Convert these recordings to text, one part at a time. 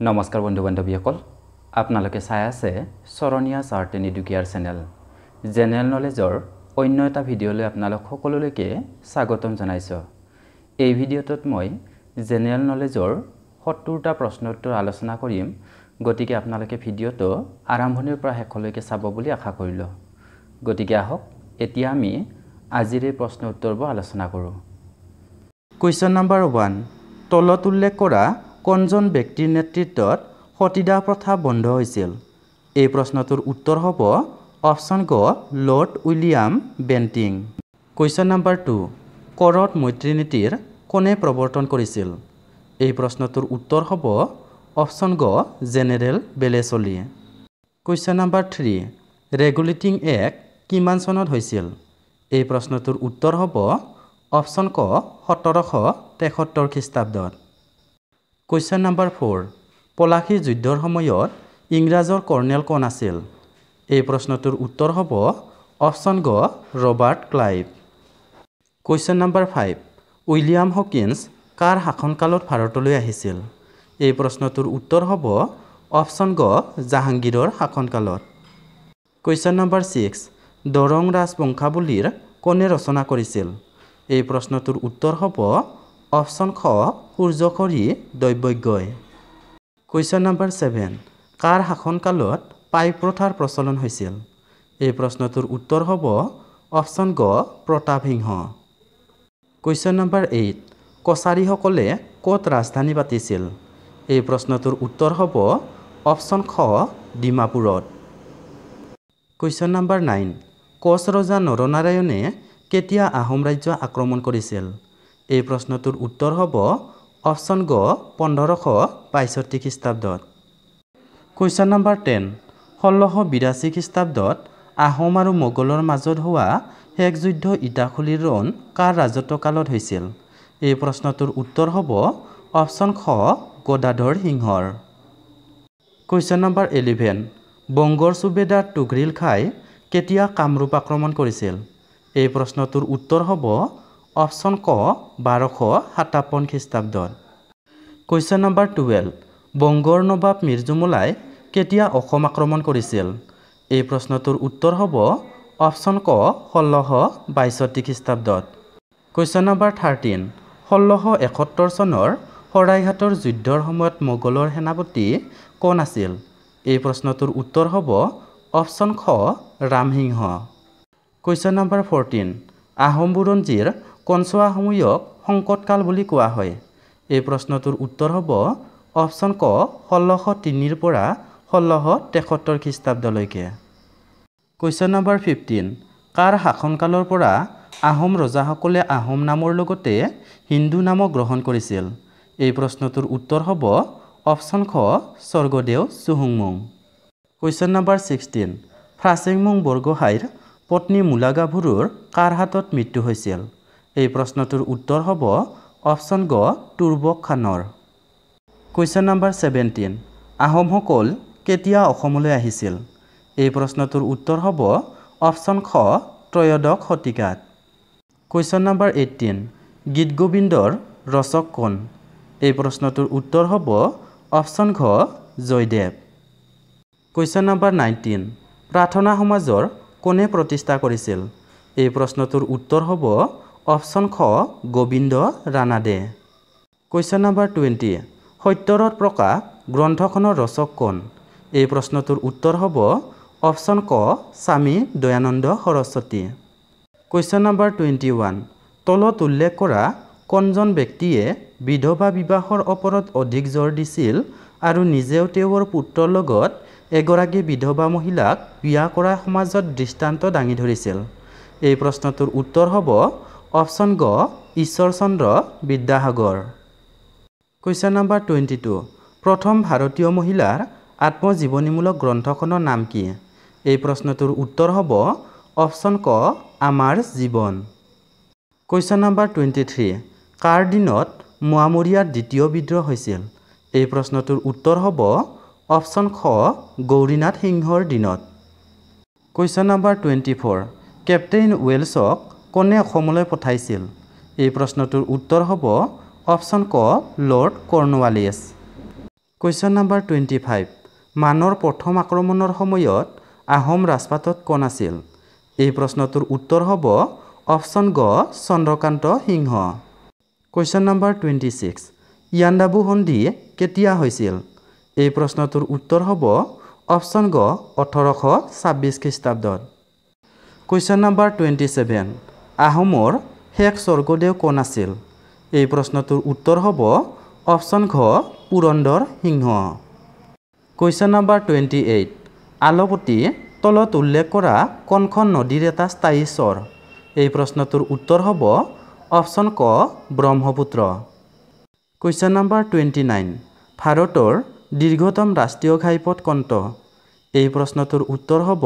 নমস্কাৰ বন্ধু বান্ধৱীসকল আপোনালোকে চাই আছে Charaniya chart and educare channel. General নলেজৰ অন্য এটা ভিডিঅ'লৈ আপোনালোক সকলোলৈকে স্বাগতম জনাইছোঁ। এই ভিডিঅ'টোত মই জেনেৰেল নলেজৰ সত্তৰটা প্ৰশ্ন উত্তৰ আলোচনা কৰিম। গতিকে আপোনালোকে ভিডিঅ'টো আৰম্ভণিৰ পৰা শেষলৈকে চাব বুলি আশা কৰিলোঁ। গতিকে আহক এতিয়া আমি আজিৰ এই প্ৰশ্ন উত্তৰবোৰ আলোচনা কৰোঁ। কুৱেশ্যন নম্বৰ ওৱান তলত উল্লেখ কৰা কোনজন ব্যক্তিৰ নেতৃত্বত সতীদাহ প্ৰথা বন্ধ হৈছিল? এই প্ৰশ্নটোৰ উত্তৰ হ'ব অপশ্যন গ Lord William Bentinck. Question number two কৰত মৈত্ৰী নীতিৰ কোনে প্ৰৱৰ্তন কৰিছিল? এই প্ৰশ্নটোৰ উত্তৰ হ'ব অপশ্যন গ general Wellesley. Question number three regulating act কিমান চনত হৈছিল? এই প্ৰশ্নটোৰ উত্তৰ হ'ব অপশ্যন ক সোতৰশ তেসত্তৰ খ্ৰীষ্টাব্দত। কুৱেশ্যন নম্বৰ ফ'ৰ পলাশী যুদ্ধৰ সময়ত ইংৰাজৰ কৰ্ণেল কোন আছিল? এই প্ৰশ্নটোৰ উত্তৰ হ'ব অপশ্যন গ Robert Clive. Question number five William Hawkins কাৰ শাসনকালত ভাৰতলৈ আহিছিল? এই প্ৰশ্নটোৰ উত্তৰ হ'ব অপশ্যন গ জাহাংগীৰৰ শাসনকালত। কুৱেশ্যন নম্বৰ ছিক্স দৰং ৰাজবংশাৱলীৰ কোনে ৰচনা কৰিছিল? এই প্ৰশ্নটোৰ উত্তৰ হ'ব অপশ্যন খ সূৰ্যকৰী দৈৱজ্ঞই। কুৱেশ্যন নম্বৰ ছেভেন কাৰ শাসনকালত পাইক প্ৰথাৰ প্ৰচলন হৈছিল? এই প্ৰশ্নটোৰ উত্তৰ হ'ব অপশ্যন গ প্ৰতাপসিংহ কুৱেশ্যন নম্বৰ এইট কছাৰীসকলে ক'ত ৰাজধানী পাতিছিল? এই প্ৰশ্নটোৰ উত্তৰ হ'ব অপশ্যন খ ডিমাপুৰত। কুৱেশ্যন নম্বৰ নাইন কোচ ৰজা নৰনাৰায়ণে কেতিয়া আহোম ৰাজ্য আক্ৰমণ কৰিছিল? এই প্ৰশ্নটোৰ উত্তৰ হ'ব অপশ্যন গ পোন্ধৰশ বাষষ্ঠি খ্ৰীষ্টাব্দত। কুৱেশ্যন নম্বৰ টেন ষোল্লশ বিৰাশী খ্ৰীষ্টাব্দত আহোম আৰু মোগলৰ মাজত হোৱা শেষ যুদ্ধ ইটাখুলিৰ ৰণ কাৰ ৰাজত্বকালত হৈছিল? এই প্ৰশ্নটোৰ উত্তৰ হ'ব অপশ্যন খ গদাধৰ সিংহৰ। কুৱেশ্যন নম্বৰ ইলেভেন বংগৰ চুবেদাৰ টুঘ্ৰিল খাই কেতিয়া কামৰূপ আক্ৰমণ কৰিছিল? এই প্ৰশ্নটোৰ উত্তৰ হ'ব অপশ্যন ক বাৰশ সাতাৱন্ন খ্ৰীষ্টাব্দত কুৱেশ্যন নম্বৰ টুৱেল্ভ বংগৰ নবাব মিৰ্জুমলাই কেতিয়া অসম আক্ৰমণ কৰিছিল? এই প্ৰশ্নটোৰ উত্তৰ হ'ব অপশ্যন ক ষোল্লশ বাষষ্ঠি খ্ৰীষ্টাব্দত। কুৱেশ্যন নম্বৰ থাৰ্টিন ষোল্লশ এসত্তৰ চনৰ শৰাইঘাটৰ যুদ্ধৰ সময়ত মোগলৰ সেনাপতি কোন আছিল? এই প্ৰশ্নটোৰ উত্তৰ হ'ব অপশ্যন খ Ramsingha. Question number fourteen Ahom বুৰঞ্জীৰ কনচোৱা সময়ক সংকটকাল বুলি কোৱা হয়। এই প্ৰশ্নটোৰ উত্তৰ হ'ব অপশ্যন ক ষোল্লশ তিনিৰ পৰা ষোল্লশ তেসত্তৰ খ্ৰীষ্টাব্দলৈকে। কুৱেশ্যন নম্বৰ ফিফটিন কাৰ শাসনকালৰ পৰা আহোম ৰজাসকলে আহোম নামৰ লগতে হিন্দু নামো গ্ৰহণ কৰিছিল? এই প্ৰশ্নটোৰ উত্তৰ হ'ব অপশ্যন খ স্বৰ্গদেউ চুহুংমুং কুৱেশ্যন নম্বৰ ছিক্সটিন ফ্ৰাচিংমুং বৰগোহাঁইৰ পত্নী মূলাগাভৰুৰ কাৰ হাতত মৃত্যু হৈছিল? এই প্ৰশ্নটোৰ উত্তৰ হ'ব অপশ্যন গ তুৰ্বক খানৰ কুৱেশ্যন নম্বৰ ছেভেণ্টিন আহোমসকল কেতিয়া অসমলৈ আহিছিল? এই প্ৰশ্নটোৰ উত্তৰ হ'ব অপশ্যন খ ত্ৰয়োদশ শতিকাত। কুৱেশ্যন নম্বৰ এইটিন গীত গোবিন্দৰ ৰচক কোন? এই প্ৰশ্নটোৰ উত্তৰ হ'ব অপশ্যন ঘ জয়দেৱ। কুৱেশ্যন নম্বৰ নাইনটিন প্ৰাৰ্থনা সমাজৰ কোনে প্ৰতিষ্ঠা কৰিছিল? এই প্ৰশ্নটোৰ উত্তৰ হ'ব অপশ্যন খ Govind Ranade question number twenty Satyarth Prakash গ্ৰন্থখনৰ ৰচক কোন? এই প্ৰশ্নটোৰ উত্তৰ হ'ব অপশ্যন ক Swami Dayananda Saraswati. Question number twenty one তলত উল্লেখ কৰা কোনজন ব্যক্তিয়ে বিধৱা বিবাহৰ ওপৰত অধিক জোৰ দিছিল আৰু নিজেও তেওঁৰ পুত্ৰৰ লগত এগৰাকী বিধৱা মহিলাক বিয়া কৰা সমাজত দৃষ্টান্ত দাঙি ধৰিছিল? এই প্ৰশ্নটোৰ উত্তৰ হ'ব অপশ্যন গ Ishwarchandra Vidyasagar. Question number twenty two প্ৰথম ভাৰতীয় মহিলাৰ আত্মজীৱনীমূলক গ্ৰন্থখনৰ নাম কি? এই প্ৰশ্নটোৰ উত্তৰ হ'ব অপশ্যন ক আমাৰ জীৱন। কুৱেশ্যন নম্বৰ টুৱেণ্টি থ্ৰী কাৰ দিনত মোৱামৰীয়াৰ দ্বিতীয় বিদ্ৰোহ হৈছিল? এই প্ৰশ্নটোৰ উত্তৰ হ'ব অপশ্যন খ গৌৰীনাথ সিংহৰ দিনত। Question number twenty four captain Welsh কোনে অসমলৈ পঠাইছিল? এই প্ৰশ্নটোৰ উত্তৰ হ'ব অপশ্যন ক lord Cornwallis question number twenty five. মানৰ প্ৰথম আক্ৰমণৰ সময়ত আহোম ৰাজপাটত কোন আছিল? এই প্ৰশ্নটোৰ উত্তৰ হ'ব অপশ্যন গ Chandrakanta Singha. Question number twenty six. Yandabo সন্ধি কেতিয়া হৈছিল? এই প্ৰশ্নটোৰ উত্তৰ হ'ব অপশ্যন গ ওঠৰশ ছাব্বিছ খ্ৰীষ্টাব্দত। Question number twenty seven. আহোমৰ শেষ স্বৰ্গদেউ কোন আছিল? এই প্ৰশ্নটোৰ উত্তৰ হ'ব অপশ্যন ঘ Purandar Singha. Question number twenty eight আলপতি তলত উল্লেখ কৰা কোনখন নদীৰ এটা স্থায়ী স্বৰ? এই প্ৰশ্নটোৰ উত্তৰ হ'ব অপশ্যন ক Brahmaputra. Question number twenty nine ভাৰতৰ দীৰ্ঘতম ৰাষ্ট্ৰীয় ঘাইপথ কোনটো এই প্ৰশ্নটোৰ উত্তৰ হ'ব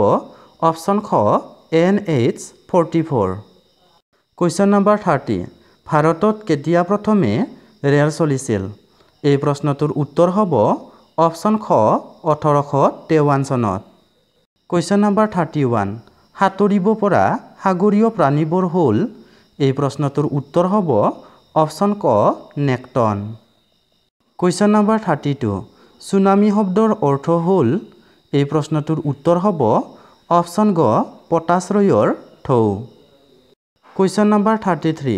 অপশ্যন খ N H forty four. Question number thirty ভাৰতত কেতিয়া প্ৰথমে ৰেল চলিছিল? এই প্ৰশ্নটোৰ উত্তৰ হ'ব অপশ্যন খ ওঠৰশ তেৱন্ন চনত। কুৱেশ্যন নম্বৰ থাৰ্টি ওৱান সাঁতুৰিব পৰা সাগৰীয় প্ৰাণীবোৰ হ'ল? এই প্ৰশ্নটোৰ উত্তৰ হ'ব অপশ্যন ক nekton. Question number thirty two tsunami শব্দৰ অৰ্থ হ'ল? এই প্ৰশ্নটোৰ উত্তৰ হ'ব অপশ্যন গ পটাশ্ৰয়ৰ ঢৌ কুৱেশ্যন নম্বৰ থাৰ্টি থ্ৰী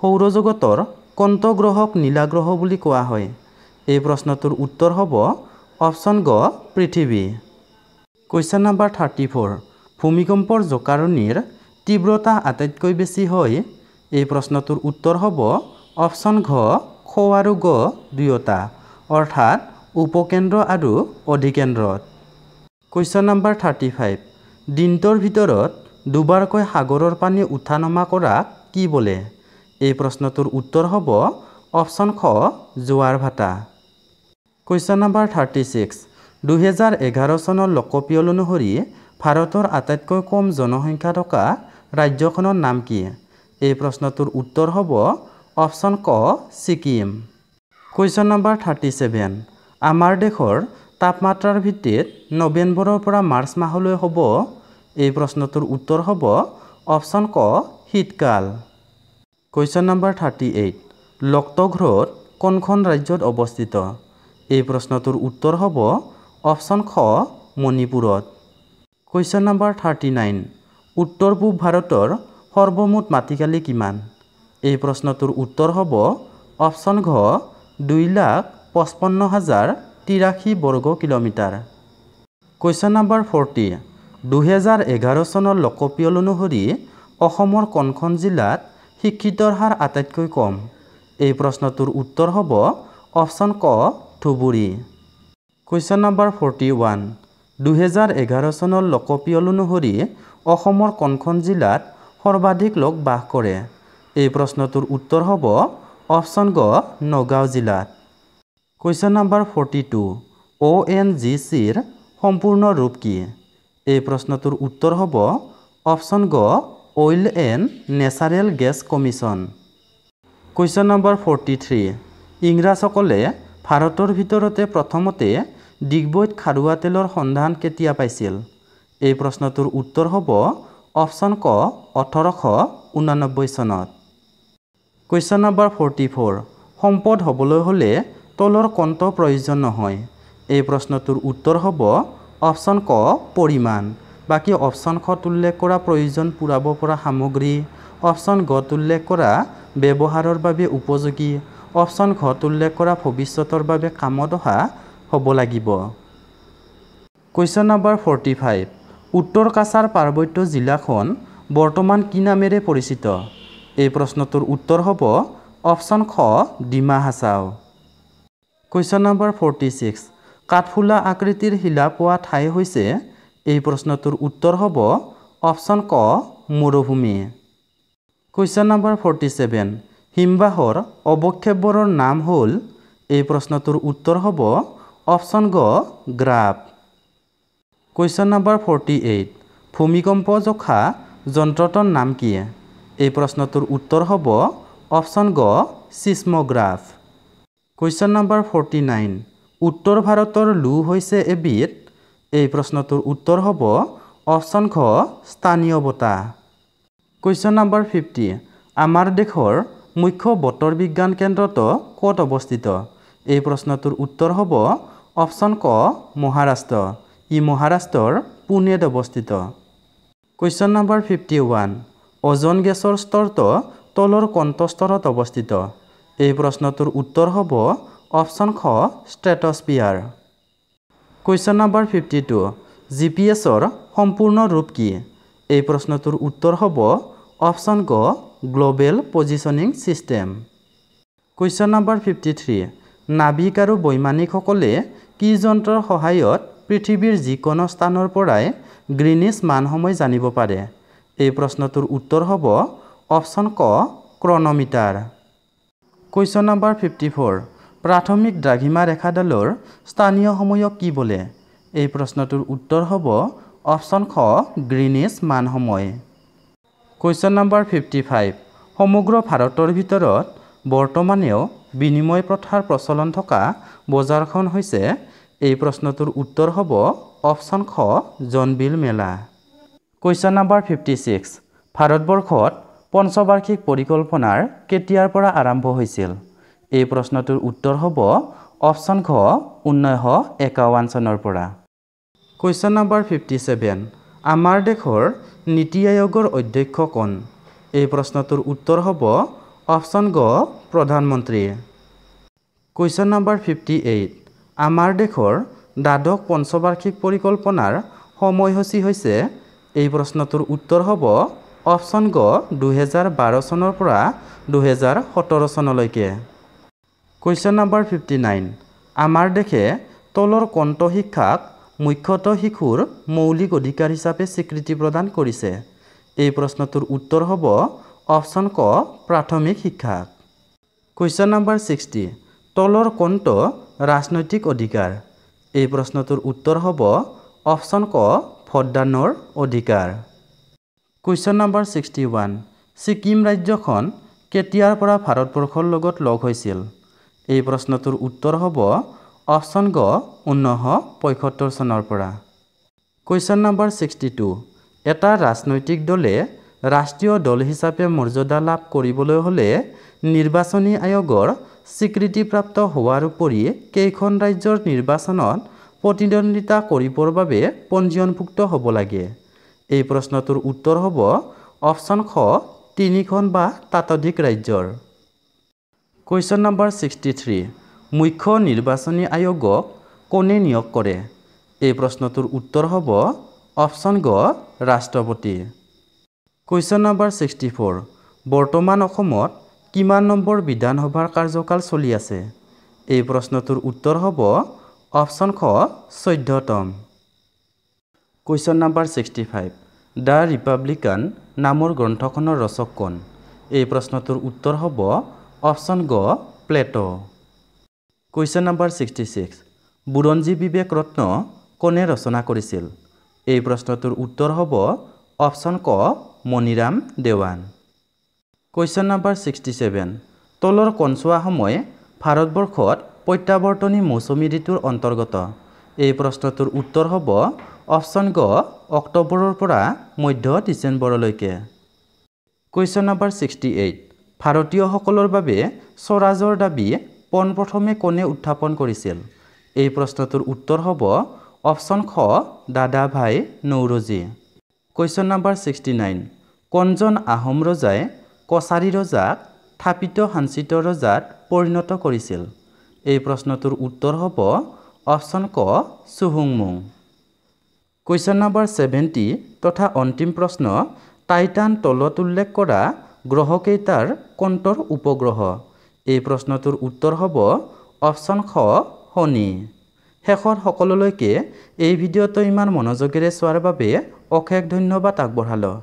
সৌৰজগতৰ কোনটো গ্ৰহক নীলা গ্ৰহ বুলি কোৱা হয়। এই প্ৰশ্নটোৰ উত্তৰ হ'ব অপশ্যন গ পৃথিৱী। কুৱেশ্যন নম্বৰ থাৰ্টি ফ'ৰ ভূমিকম্পৰ জোকাৰণিৰ তীব্ৰতা আটাইতকৈ বেছি হয়। এই প্ৰশ্নটোৰ উত্তৰ হ'ব অপশ্যন ঘ খ আৰু গ দুয়োটা। অৰ্থাৎ উপকেন্দ্ৰ আৰু অধিকেন্দ্ৰত। কুৱেশ্যন নম্বৰ থাৰ্টি ফাইভ দিনটোৰ ভিতৰত দুবাৰকৈ সাগৰৰ পানী উঠা নমা কৰাক কি বোলে? এই প্ৰশ্নটোৰ উত্তৰ হ'ব অপশ্যন খ জোৱাৰ ভাটা। কুৱেশ্যন নম্বৰ থাৰ্টি ছিক্স দুহেজাৰ এঘাৰ চনৰ লোকপিয়ল অনুসৰি ভাৰতৰ আটাইতকৈ কম জনসংখ্যা থকা ৰাজ্যখনৰ নাম কি? এই প্ৰশ্নটোৰ উত্তৰ হ'ব অপশ্যন ক Sikkim. Question number thirty seven আমাৰ দেশৰ তাপমাত্ৰাৰ ভিত্তিত নৱেম্বৰৰ পৰা মাৰ্চ মাহলৈ হ'ব এই প্ৰশ্নটোৰ উত্তৰ হ'ব অপশ্যন ক শীতকাল। কুৱেশ্যন নম্বৰ থাৰ্টি এইট লক্তঘ্ৰত কোনখন ৰাজ্যত অৱস্থিত? এই প্ৰশ্নটোৰ উত্তৰ হ'ব অপশ্যন খ মণিপুৰত। কুৱেশ্যন নম্বৰ থাৰ্টি নাইন উত্তৰ পূব ভাৰতৰ সৰ্বমুঠ মাটিকালি কিমান? এই প্ৰশ্নটোৰ উত্তৰ হ'ব অপশ্যন ঘ দুই লাখ পঁচপন্ন হাজাৰ তিৰাশী বৰ্গ কিলোমিটাৰ। কুৱেশ্যন নম্বৰ ফৰ্টি দুহেজাৰ এঘাৰ চনৰ লোকপিয়ল অনুসৰি অসমৰ কোনখন জিলাত শিক্ষিতৰ হাৰ আটাইতকৈ কম। এই প্ৰশ্নটোৰ উত্তৰ হ'ব অপশ্যন ক Dhubri. Question number forty one দুহেজাৰ এঘাৰ চনৰ লোকপিয়ল অনুসৰি অসমৰ কোনখন জিলাত সৰ্বাধিক লোক বাস কৰে। এই প্ৰশ্নটোৰ উত্তৰ হ'ব অপশ্যন গ নগাঁও জিলাত। Question number forty two O' N G চিৰ সম্পূৰ্ণ ৰূপ কি? এই প্ৰশ্নটোৰ উত্তৰ হ'ব অপশ্যন গ oil and natural gas commission question number forty three ইংৰাজসকলে ভাৰতৰ ভিতৰতে প্ৰথমতে ডিগবৈত খাৰুৱা তেলৰ সন্ধান কেতিয়া পাইছিল? এই প্ৰশ্নটোৰ উত্তৰ হ'ব অপশ্যন ক ওঠৰশ ঊনানব্বৈ চনত। কুৱেশ্যন নম্বৰ ফৰ্টি ফ'ৰ সম্পদ হ'বলৈ হ'লে তলৰ কণ্ঠ প্ৰয়োজন নহয়। এই প্ৰশ্নটোৰ উত্তৰ হ'ব অপশ্যন ক পৰিমাণ। বাকী অপশ্যন খত উল্লেখ কৰা প্ৰয়োজন পূৰাব পৰা সামগ্ৰী। অপশ্যন গত উল্লেখ কৰা ব্যৱহাৰৰ বাবে উপযোগী। অপশ্যন ঘত উল্লেখ কৰা ভৱিষ্যতৰ বাবে কামত অহা হ'ব লাগিব। কুৱেশ্যন নম্বৰ ফৰ্টি ফাইভ উত্তৰ কাছাৰ পাৰ্বত্য জিলাখন বৰ্তমান কি নামেৰে পৰিচিত? এই প্ৰশ্নটোৰ উত্তৰ হ'ব অপশ্যন খ Dima Hasao. Question number forty six কাঠফুলা আকৃতিৰ শিলা পোৱা ঠাই হৈছে এই প্ৰশ্নটোৰ উত্তৰ হ'ব অপশ্যন ক মৰুভূমি। কুৱেশ্যন নম্বৰ ফৰ্টি ছেভেন হিমবাহৰ অৱক্ষেপবোৰৰ নাম হ'ল এই প্ৰশ্নটোৰ উত্তৰ হ'ব অপশ্যন গ graph. Question number forty eight ভূমিকম্প জোখা যন্ত্ৰটোৰ নাম কি? এই প্ৰশ্নটোৰ উত্তৰ হ'ব অপশ্যন গ seismograph question number forty nine উত্তৰ ভাৰতৰ লু হৈছে এবিধ এই প্ৰশ্নটোৰ উত্তৰ হ'ব অপশ্যন ঘ স্থানীয় বতাহ কুৱেশ্যন নম্বৰ ফিফটি আমাৰ দেশৰ মুখ্য বতৰ বিজ্ঞান কেন্দ্ৰটো ক'ত অৱস্থিত? এই প্ৰশ্নটোৰ উত্তৰ হ'ব অপশ্যন ক মহাৰাষ্ট্ৰ। ই মহাৰাষ্ট্ৰৰ পুনেত অৱস্থিত। Question number fifty one ozone গেছৰ স্তৰটো তলৰ কণ্ঠস্তৰত অৱস্থিত। এই প্ৰশ্নটোৰ উত্তৰ হ'ব অপশ্যন খ stratosphere question number fifty two G P এছৰ সম্পূৰ্ণ ৰূপ কি? এই প্ৰশ্নটোৰ উত্তৰ হ'ব অপশ্যন গ global positioning system question number fifty three নাবিক আৰু বৈমানিকসকলে কি যন্ত্ৰৰ সহায়ত পৃথিৱীৰ যিকোনো স্থানৰ পৰাই গ্ৰীনিছ মানসময় জানিব পাৰে? এই প্ৰশ্নটোৰ উত্তৰ হ'ব অপশ্যন ক chronometer. Question number fifty four প্ৰাথমিক দ্ৰাঘিমা ৰেখাডালৰ স্থানীয় সময়ক কি বোলে? এই প্ৰশ্নটোৰ উত্তৰ হ'ব অপশ্যন খ গ্ৰীনিছ মানসময় কুৱেশ্যন নম্বৰ ফিফটি ফাইভ সমগ্ৰ ভাৰতৰ ভিতৰত বৰ্তমানেও বিনিময় প্ৰথাৰ প্ৰচলন থকা বজাৰখন হৈছে এই প্ৰশ্নটোৰ উত্তৰ হ'ব অপশ্যন খ Jonbeel Mela. Question number fifty six ভাৰতবৰ্ষত পঞ্চবাৰ্ষিক পৰিকল্পনাৰ কেতিয়াৰ পৰা আৰম্ভ হৈছিল? এই প্ৰশ্নটোৰ উত্তৰ হ'ব অপশ্যন ঘ ঊনৈছশ একাৱন্ন চনৰ পৰা। কুৱেশ্যন নম্বৰ ফিফটি ছেভেন আমাৰ দেশৰ নীতি আয়োগৰ অধ্যক্ষ কোন? এই প্ৰশ্নটোৰ উত্তৰ হ'ব অপশ্যন গ প্ৰধানমন্ত্ৰী। কুৱেশ্যন নম্বৰ ফিফটি এইট আমাৰ দেশৰ দ্বাদশ পঞ্চবাৰ্ষিক পৰিকল্পনাৰ সময়সূচী হৈছে এই প্ৰশ্নটোৰ উত্তৰ হ'ব অপশ্যন গ দুহেজাৰ বাৰ চনৰ পৰা দুহেজাৰ সোতৰ চনলৈকে। কুৱেশ্যন নম্বৰ ফিফটি নাইন আমাৰ দেশে তলৰ কণ্ঠ শিক্ষাক মুখ্যতঃ শিশুৰ মৌলিক অধিকাৰ হিচাপে স্বীকৃতি প্ৰদান কৰিছে। এই প্ৰশ্নটোৰ উত্তৰ হ'ব অপশ্যন ক প্ৰাথমিক শিক্ষাক। কুৱেশ্যন নম্বৰ ছিক্সটি তলৰ কোনটো ৰাজনৈতিক অধিকাৰ। এই প্ৰশ্নটোৰ উত্তৰ হ'ব অপশ্যন ক ভোটদানৰ অধিকাৰ। Question number sixty one Sikkim ৰাজ্যখন কেতিয়াৰ পৰা ভাৰতবৰ্ষৰ লগত লগ হৈছিল? এই প্ৰশ্নটোৰ উত্তৰ হ'ব অপশ্যন গ ঊনৈছশ পঁয়সত্তৰ চনৰ পৰা। কুৱেশ্যন নম্বৰ ছিক্সটি টু এটা ৰাজনৈতিক দলে ৰাষ্ট্ৰীয় দল হিচাপে মৰ্যাদা লাভ কৰিবলৈ হ'লে নিৰ্বাচনী আয়োগৰ স্বীকৃতিপ্ৰাপ্ত হোৱাৰ উপৰি কেইখন ৰাজ্যৰ নিৰ্বাচনত প্ৰতিদ্বন্দ্বিতা কৰিবৰ বাবে পঞ্জীয়নভুক্ত হ'ব লাগে? এই প্ৰশ্নটোৰ উত্তৰ হ'ব অপশ্যন খ তিনিখন বা তাতোধিক ৰাজ্যৰ। কুৱেশ্যন নম্বৰ ছিক্সটি থ্ৰী মুখ্য নিৰ্বাচনী আয়োগক কোনে নিয়োগ কৰে? এই প্ৰশ্নটোৰ উত্তৰ হ'ব অপশ্যন গ ৰাষ্ট্ৰপতি। কুৱেশ্যন নম্বৰ ছিক্সটি ফ'ৰ বৰ্তমান অসমত কিমান নম্বৰ বিধানসভাৰ কাৰ্যকাল চলি আছে? এই প্ৰশ্নটোৰ উত্তৰ হ'ব অপশ্যন খ চৈধ্যতম। Question number sixty five the republican নামৰ গ্ৰন্থখনৰ ৰচক কোন? এই প্ৰশ্নটোৰ উত্তৰ হ'ব অপশ্যন গ Plato' question number sixty six Buranji Vivek Ratna কোনে ৰচনা কৰিছিল? এই প্ৰশ্নটোৰ উত্তৰ হ'ব অপশ্যন ক Maniram Dewan. Question number sixty seven তলৰ কনচোৱা সময় ভাৰতবৰ্ষত প্ৰত্যাৱৰ্তনী মৌচুমী ঋতুৰ অন্তৰ্গত। এই প্ৰশ্নটোৰ উত্তৰ হ'ব অপশ্যন গ অক্টোবৰৰ পৰা মধ্য ডিচেম্বৰলৈকে। কুৱেশ্যন নম্বৰ ছিক্সটি এইট ভাৰতীয়সকলৰ বাবে স্বৰাজৰ দাবী পোনপ্ৰথমে কোনে উত্থাপন কৰিছিল? এই প্ৰশ্নটোৰ উত্তৰ হ'ব অপশ্যন খ Dadabhai Naoroji. Question number sixty nine কোনজন আহোম ৰজাই কছাৰী ৰজাক থাপিত সাঞ্চিত ৰজাত পৰিণত কৰিছিল? এই প্ৰশ্নটোৰ উত্তৰ হ'ব অপশ্যন ক চুহুংমুং। কুৱেশ্যন নম্বৰ ছেভেণ্টি তথা অন্তিম প্ৰশ্ন টাইটান তলত উল্লেখ কৰা গ্ৰহকেইটাৰ কণ্টৰ উপগ্ৰহ। এই প্ৰশ্নটোৰ উত্তৰ হ'ব অপশ্যন খ শনি। শেষত সকলোলৈকে এই ভিডিঅ'টো ইমান মনোযোগেৰে চোৱাৰ বাবে অশেষ ধন্যবাদ আগবঢ়ালোঁ।